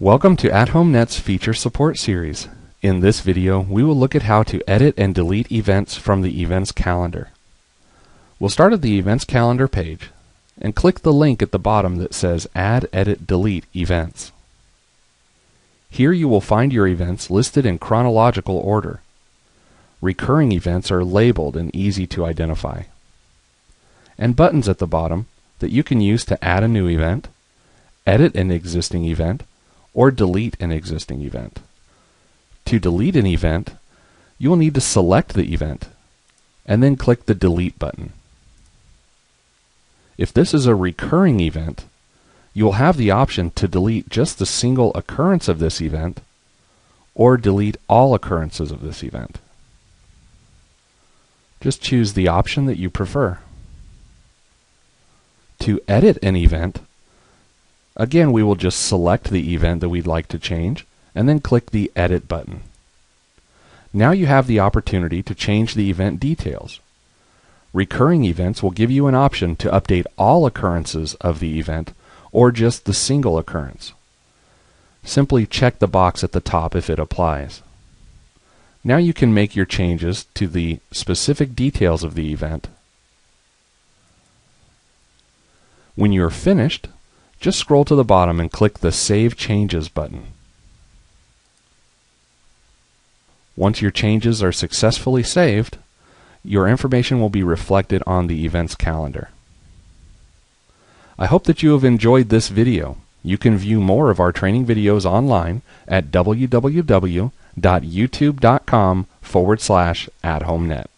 Welcome to AtHomeNet's Feature Support Series. In this video, we will look at how to edit and delete events from the events calendar. We'll start at the events calendar page and click the link at the bottom that says Add, Edit, Delete Events. Here you will find your events listed in chronological order. Recurring events are labeled and easy to identify. And buttons at the bottom that you can use to add a new event, edit an existing event, or delete an existing event. To delete an event, you will need to select the event and then click the Delete button. If this is a recurring event, you will have the option to delete just the single occurrence of this event or delete all occurrences of this event. Just choose the option that you prefer. To edit an event, Again, we will just select the event that we'd like to change and then click the Edit button. Now you have the opportunity to change the event details. Recurring events will give you an option to update all occurrences of the event or just the single occurrence. Simply check the box at the top if it applies. Now you can make your changes to the specific details of the event. When you're finished, just scroll to the bottom and click the Save Changes button. Once your changes are successfully saved, your information will be reflected on the events calendar. I hope that you have enjoyed this video. You can view more of our training videos online at www.youtube.com forward slash at home net.